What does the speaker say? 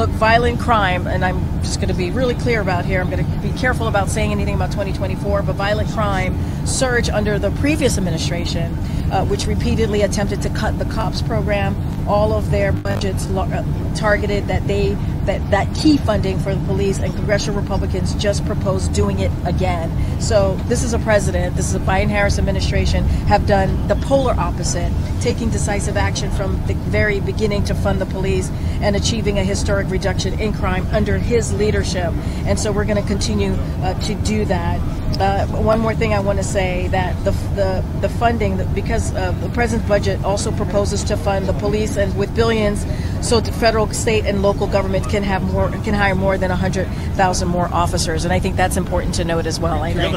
Look, violent crime, and I'm just going to be really clear about here. I'm going to be careful about saying anything about 2024, but violent crime surged under the previous administration, uh, which repeatedly attempted to cut the COPS program, all of their budgets uh, targeted that they that that key funding for the police, and congressional Republicans just proposed doing it again. So this is a president, this is a Biden-Harris administration have done the polar opposite, taking decisive action from the very beginning to fund the police and achieving a historic reduction in crime under his leadership. And so we're going to continue uh, to do that. Uh, one more thing I want to say that the the, the funding because uh, the president's budget also proposes to fund the police and with billions, so the federal, state, and local government can have more can hire more than hundred thousand more officers, and I think that's important to note as well. I think.